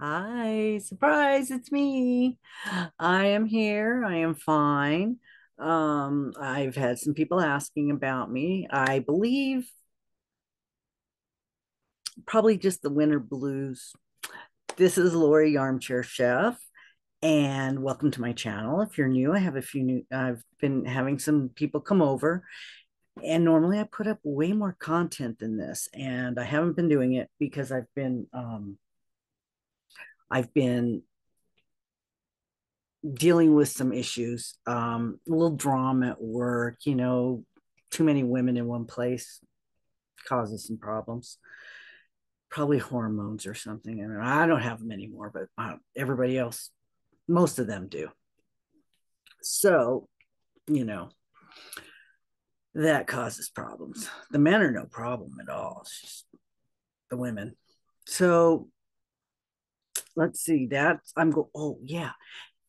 Hi, surprise, it's me. I am here. I am fine. Um, I've had some people asking about me. I believe probably just the winter blues. This is Lori Armchair Chef, and welcome to my channel. If you're new, I have a few new, I've been having some people come over, and normally I put up way more content than this, and I haven't been doing it because I've been, um, I've been dealing with some issues, um, a little drama at work, you know, too many women in one place causes some problems. Probably hormones or something. I mean, I don't have them anymore, but uh, everybody else, most of them do. So, you know, that causes problems. The men are no problem at all. It's just the women. So let's see. That I'm go. Oh yeah,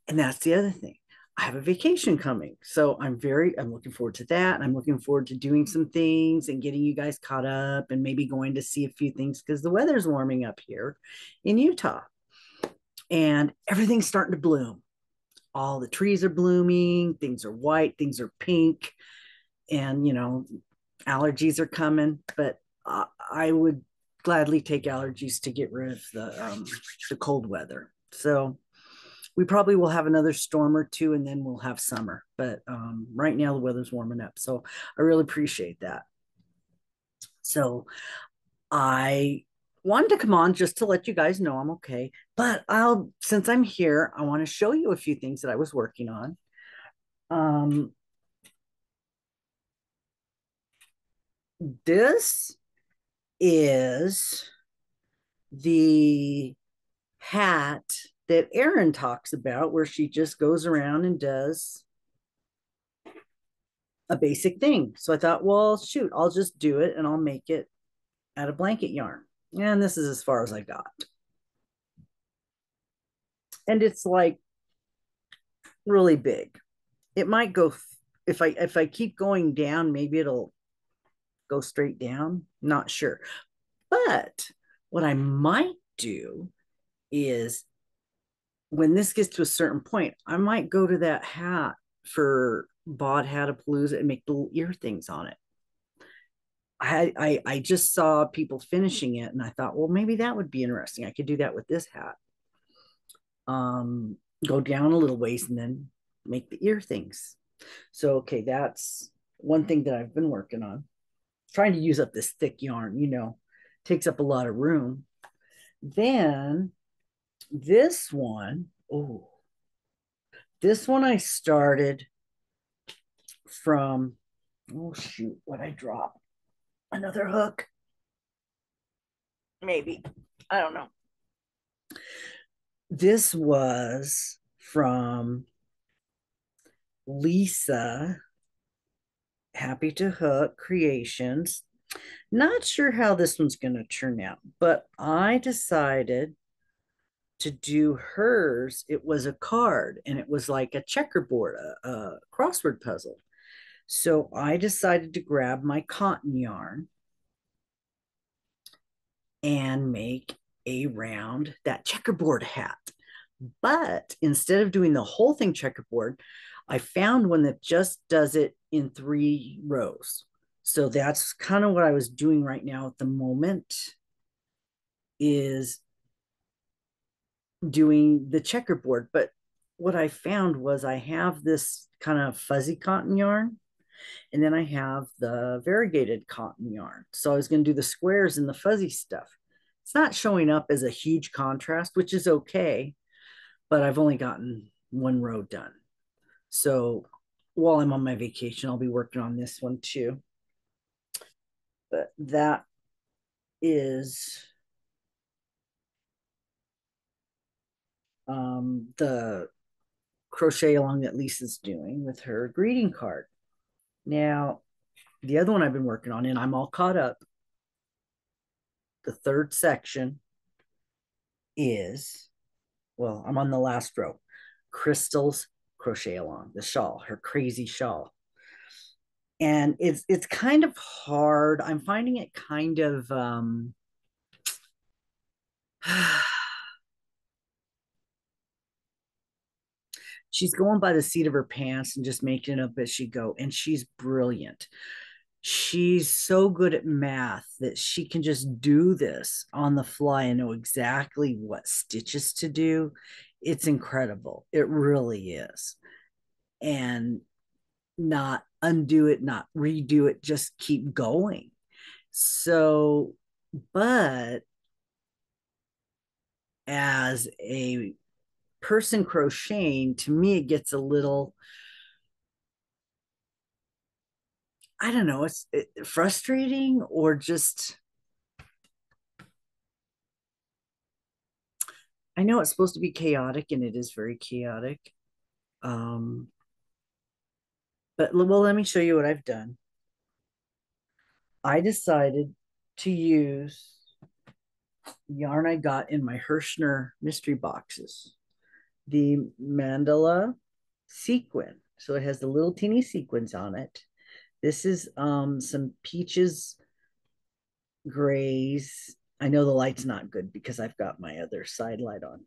and that's the other thing. I have a vacation coming. So I'm very, I'm looking forward to that. And I'm looking forward to doing some things and getting you guys caught up and maybe going to see a few things because the weather's warming up here in Utah and everything's starting to bloom. All the trees are blooming, things are white, things are pink, and you know, allergies are coming. But I would gladly take allergies to get rid of the um, the cold weather. So we probably will have another storm or two and then we'll have summer. But um, right now the weather's warming up. So I really appreciate that. So I wanted to come on just to let you guys know I'm okay. But I'll, since I'm here, I want to show you a few things that I was working on. Um, this is the hat that Erin talks about, where she just goes around and does a basic thing. So I thought, well, shoot, I'll just do it and I'll make it out of blanket yarn. And this is as far as I got. And it's like really big. It might go if I if I keep going down, maybe it'll go straight down. Not sure. But what I might do is when this gets to a certain point, I might go to that hat for Bod Hatapalooza and make little ear things on it. I, I I just saw people finishing it and I thought, well, maybe that would be interesting. I could do that with this hat. Um, go down a little ways and then make the ear things. So okay, that's one thing that I've been working on. Trying to use up this thick yarn, you know, takes up a lot of room. Then this one, oh, this one I started from, oh shoot, what I drop? Another hook? Maybe. I don't know. This was from Lisa Happy to Hook Creations. Not sure how this one's going to turn out, but I decided to do hers, it was a card and it was like a checkerboard, a, a crossword puzzle. So I decided to grab my cotton yarn and make a round that checkerboard hat. But instead of doing the whole thing checkerboard, I found one that just does it in three rows. So that's kind of what I was doing right now at the moment is doing the checkerboard. But what I found was I have this kind of fuzzy cotton yarn, and then I have the variegated cotton yarn. So I was going to do the squares and the fuzzy stuff. It's not showing up as a huge contrast, which is okay, but I've only gotten one row done. So while I'm on my vacation, I'll be working on this one too. But that is um, the crochet along that Lisa's doing with her greeting card. Now, the other one I've been working on, and I'm all caught up. The third section is, well, I'm on the last row. Crystal's crochet along the shawl, her crazy shawl. And it's it's kind of hard. I'm finding it kind of um she's going by the seat of her pants and just making it up as she go and she's brilliant she's so good at math that she can just do this on the fly and know exactly what stitches to do it's incredible it really is and not undo it not redo it just keep going so but as a person crocheting, to me, it gets a little, I don't know, it's it, frustrating or just. I know it's supposed to be chaotic and it is very chaotic. Um, but well, let me show you what I've done. I decided to use yarn I got in my Herrschner mystery boxes the mandala sequin. So it has the little teeny sequins on it. This is um, some peaches, grays. I know the light's not good because I've got my other side light on.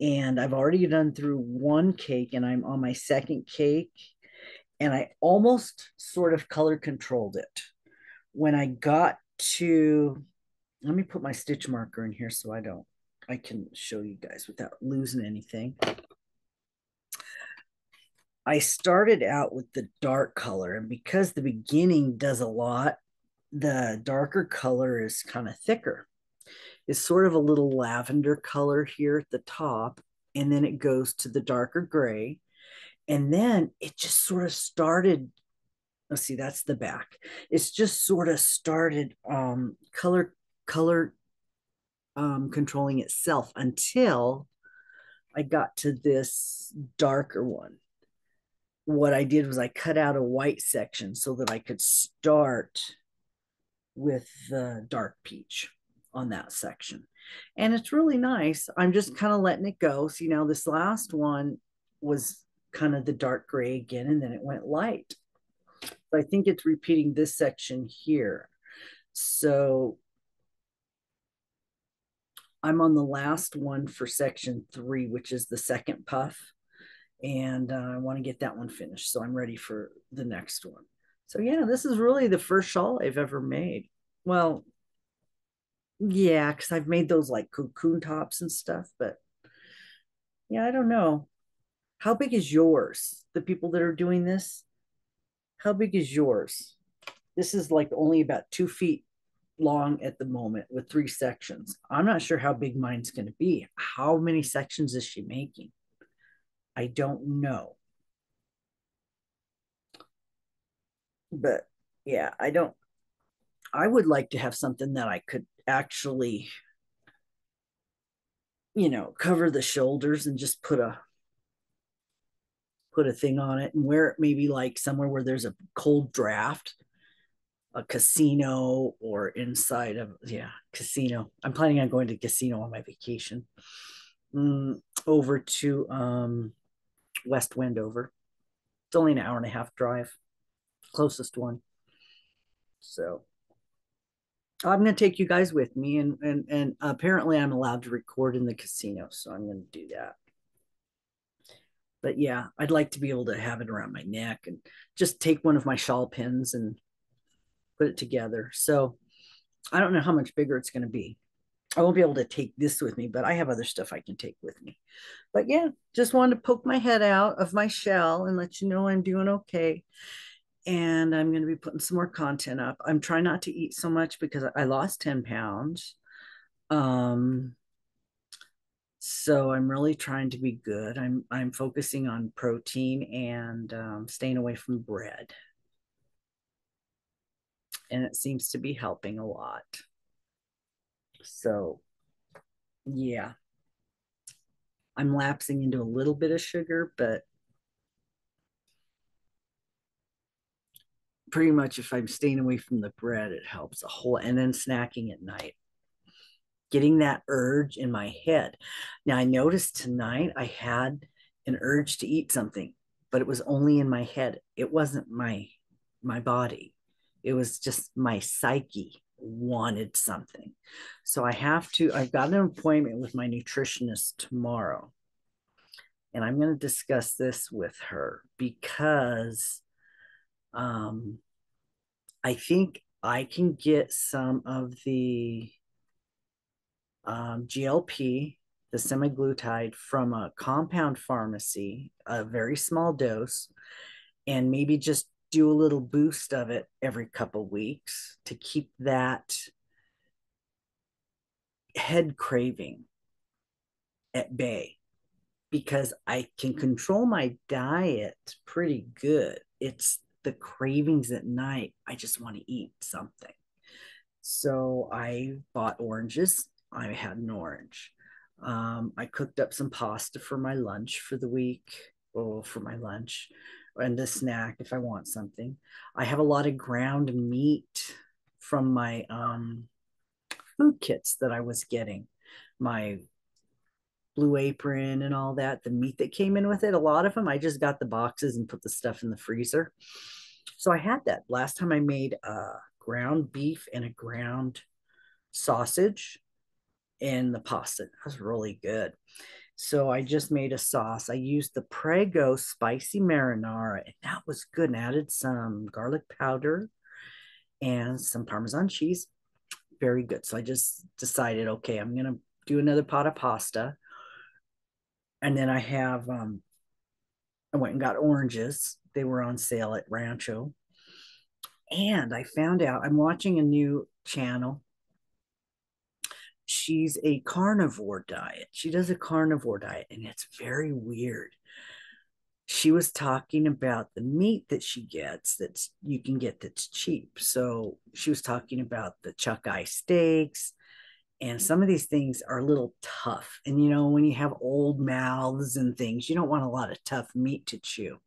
And I've already done through one cake and I'm on my second cake. And I almost sort of color controlled it. When I got to, let me put my stitch marker in here so I don't I can show you guys without losing anything. I started out with the dark color, and because the beginning does a lot, the darker color is kind of thicker. It's sort of a little lavender color here at the top, and then it goes to the darker gray. And then it just sort of started. Let's see, that's the back. It's just sort of started um, color color um, controlling itself until I got to this darker one. What I did was I cut out a white section so that I could start with the dark peach on that section. And it's really nice. I'm just kind of letting it go. See, now this last one was kind of the dark gray again, and then it went light. So I think it's repeating this section here. So I'm on the last one for section three, which is the second puff. And uh, I want to get that one finished. So I'm ready for the next one. So yeah, this is really the first shawl I've ever made. Well, yeah, because I've made those like cocoon tops and stuff, but yeah, I don't know. How big is yours? The people that are doing this, how big is yours? This is like only about two feet long at the moment with three sections. I'm not sure how big mine's going to be. How many sections is she making? I don't know. But yeah, I don't. I would like to have something that I could actually, you know, cover the shoulders and just put a put a thing on it and wear it maybe like somewhere where there's a cold draft a casino or inside of yeah casino. I'm planning on going to casino on my vacation. Mm, over to um west wendover. It's only an hour and a half drive closest one so i'm going to take you guys with me and and and apparently i'm allowed to record in the casino so i'm going to do that but yeah i'd like to be able to have it around my neck and just take one of my shawl pins and put it together. So I don't know how much bigger it's going to be. I won't be able to take this with me, but I have other stuff I can take with me. But yeah, just wanted to poke my head out of my shell and let you know I'm doing okay. And I'm going to be putting some more content up. I'm trying not to eat so much because I lost 10 pounds. Um, so I'm really trying to be good. I'm I'm focusing on protein and um, staying away from bread and it seems to be helping a lot. So, yeah, I'm lapsing into a little bit of sugar, but pretty much if I'm staying away from the bread, it helps a whole. And then snacking at night, getting that urge in my head. Now, I noticed tonight I had an urge to eat something, but it was only in my head. It wasn't my my body it was just my psyche wanted something. So I have to, I've got an appointment with my nutritionist tomorrow. and I'm going to discuss this with her because um, I think I can get some of the um, GLP, the semaglutide, from a compound pharmacy, a very small dose, and maybe just do a little boost of it every couple weeks to keep that head craving at bay because I can control my diet pretty good. It's the cravings at night. I just want to eat something. So I bought oranges. I had an orange. Um, I cooked up some pasta for my lunch for the week, oh, for my lunch, and a snack if I want something. I have a lot of ground meat from my um, food kits that I was getting. My blue apron and all that, the meat that came in with it, a lot of them, I just got the boxes and put the stuff in the freezer. So I had that last time I made a ground beef and a ground sausage and the pasta. That was really good. So I just made a sauce. I used the Prego spicy marinara, and that was good. And added some garlic powder and some Parmesan cheese. Very good. So I just decided, okay, I'm gonna do another pot of pasta and then I have um, I went and got oranges. They were on sale at Rancho. And I found out I'm watching a new channel. She's a carnivore diet. She does a carnivore diet, and it's very weird. She was talking about the meat that she gets that's you can get that's cheap. So she was talking about the chuck eye steaks, and some of these things are a little tough. And you know, when you have old mouths and things, you don't want a lot of tough meat to chew.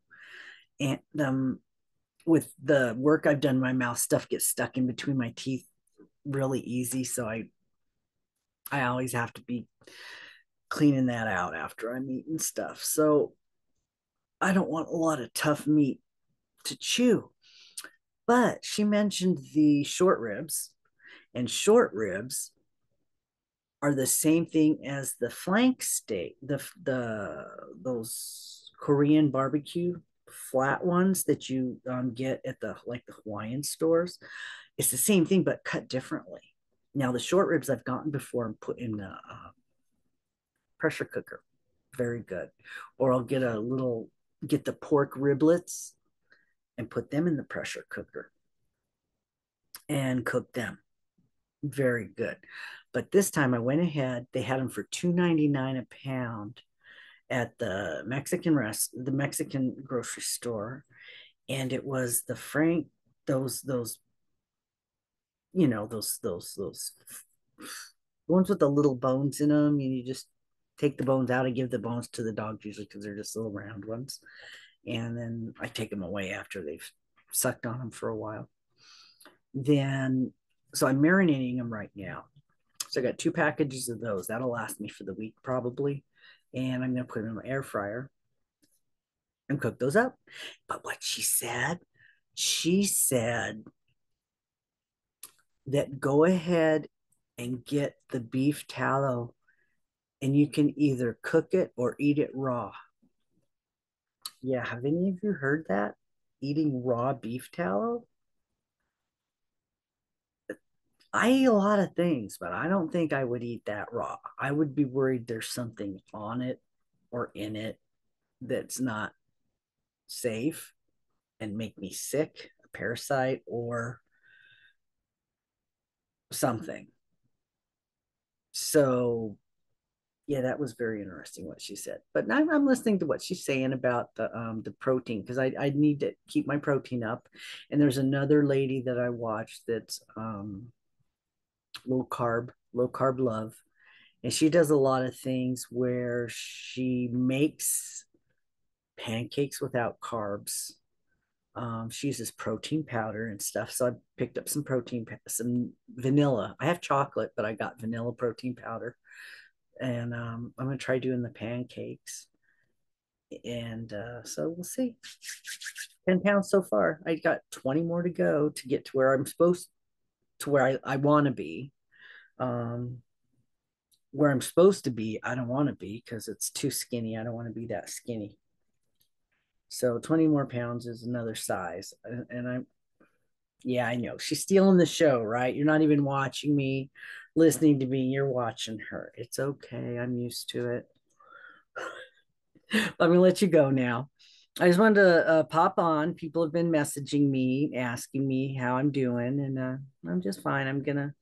And um, with the work I've done, my mouth stuff gets stuck in between my teeth really easy. So I, I always have to be cleaning that out after I'm eating stuff. So I don't want a lot of tough meat to chew. But she mentioned the short ribs, and short ribs are the same thing as the flank steak, the the those Korean barbecue flat ones that you um, get at the like the Hawaiian stores. It's the same thing but cut differently. Now the short ribs I've gotten before and put in the uh, pressure cooker, very good. Or I'll get a little get the pork riblets and put them in the pressure cooker and cook them. Very good. But this time I went ahead. They had them for two ninety nine a pound at the Mexican rest, the Mexican grocery store, and it was the Frank those those you know those those those ones with the little bones in them. And you just take the bones out and give the bones to the dogs usually because they're just little round ones, and then I take them away after they've sucked on them for a while. Then so I'm marinating them right now. So I got two packages of those. That'll last me for the week probably. And I'm going to put them in my air fryer and cook those up. But what she said, she said that go ahead and get the beef tallow and you can either cook it or eat it raw. Yeah, have any of you heard that? Eating raw beef tallow? I eat a lot of things, but I don't think I would eat that raw. I would be worried there's something on it or in it that's not safe and make me sick, a parasite or something. So, yeah, that was very interesting what she said. But now I'm listening to what she's saying about the um, the protein because I, I need to keep my protein up. And there's another lady that I watched that's um, low carb, low carb love. And she does a lot of things where she makes pancakes without carbs. Um, she uses protein powder and stuff. So I picked up some protein, some vanilla. I have chocolate, but I got vanilla protein powder. And um, I'm going to try doing the pancakes. And uh, so we'll see. 10 pounds so far. I got 20 more to go to get to where I'm supposed to where I, I want to be. Um, where I'm supposed to be, I don't want to be because it's too skinny. I don't want to be that skinny. So 20 more pounds is another size. And I'm, yeah, I know. She's stealing the show, right? You're not even watching me, listening to me. You're watching her. It's okay. I'm used to it. Let me let you go now. I just wanted to uh, pop on. People have been messaging me, asking me how I'm doing, and uh, I'm just fine. I'm gonna.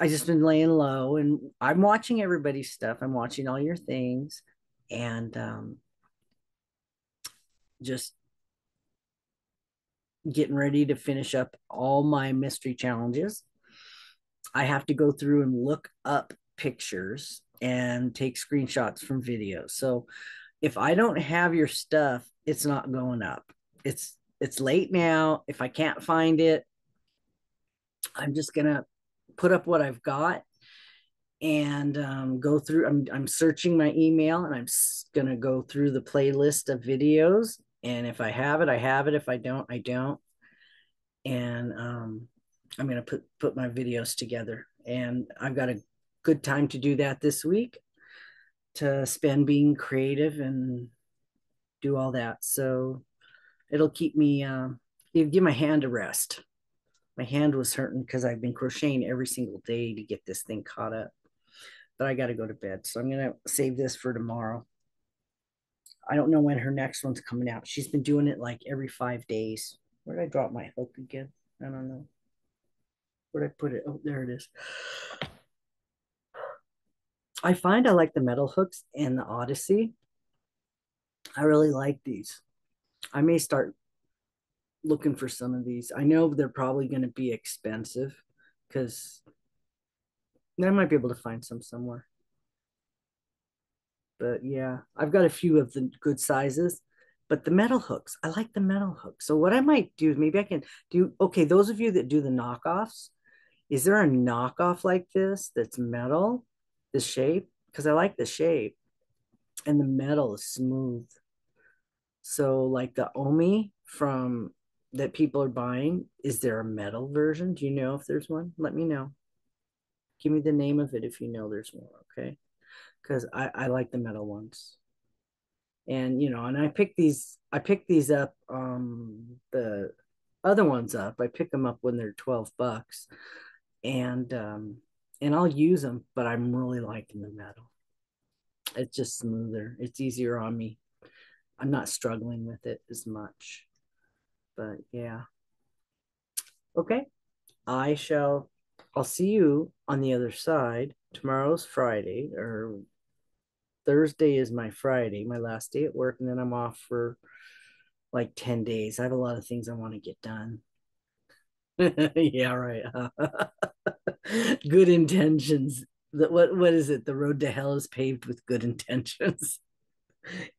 I just been laying low, and I'm watching everybody's stuff. I'm watching all your things, and um, just getting ready to finish up all my mystery challenges. I have to go through and look up pictures and take screenshots from videos. So if I don't have your stuff, it's not going up. It's it's late now. If I can't find it, I'm just gonna put up what I've got and um, go through. I'm I'm searching my email and I'm gonna go through the playlist of videos. And if I have it, I have it. If I don't, I don't. And um, I'm gonna put put my videos together. And I've got a good time to do that this week to spend being creative and do all that. So it'll keep me, uh, give my hand a rest. My hand was hurting because I've been crocheting every single day to get this thing caught up. But I got to go to bed. So I'm going to save this for tomorrow. I don't know when her next one's coming out. She's been doing it like every five days. Where did I drop my hook again? I don't know. Where did I put it? Oh, there it is. I find I like the metal hooks and the Odyssey. I really like these. I may start looking for some of these. I know they're probably going to be expensive because I might be able to find some somewhere. But yeah, I've got a few of the good sizes. But the metal hooks, I like the metal hooks. So what I might do is maybe I can do okay, those of you that do the knockoffs, is there a knockoff like this that's metal the shape because I like the shape and the metal is smooth. So like the Omi from that people are buying, is there a metal version? Do you know if there's one? Let me know. Give me the name of it if you know there's one, okay? Because I, I like the metal ones. And you know, and I pick these, I pick these up, um, the other ones up. I pick them up when they're 12 bucks. And um and I'll use them, but I'm really liking the metal. It's just smoother. It's easier on me. I'm not struggling with it as much. But yeah. Okay. I shall I'll see you on the other side. Tomorrow's Friday or Thursday is my Friday, my last day at work, and then I'm off for like 10 days. I have a lot of things I want to get done. yeah, right. good intentions. What what is it? The road to hell is paved with good intentions.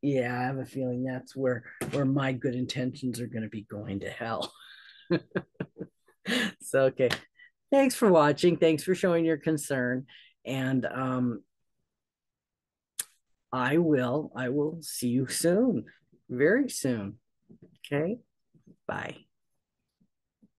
yeah, I have a feeling that's where where my good intentions are going to be going to hell. so okay. Thanks for watching. Thanks for showing your concern and um I will I will see you soon. Very soon. Okay? Bye.